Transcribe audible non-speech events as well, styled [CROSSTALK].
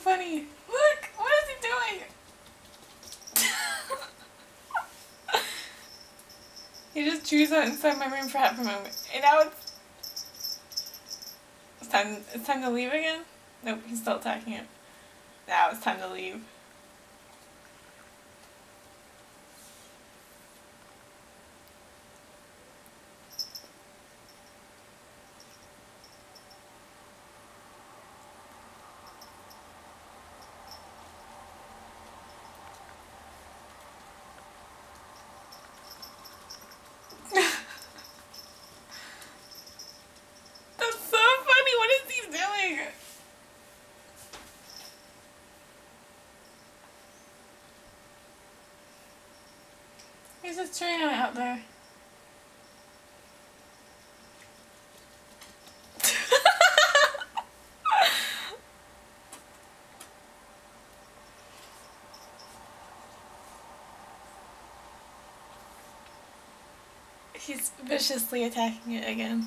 funny. Look, what is he doing? [LAUGHS] he just chews out inside my room for half a moment. And now it's it's time it's time to leave again? Nope, he's still attacking it. Now it's time to leave. That's so funny. What is he doing? He's just chilling out there. [LAUGHS] He's viciously attacking it again.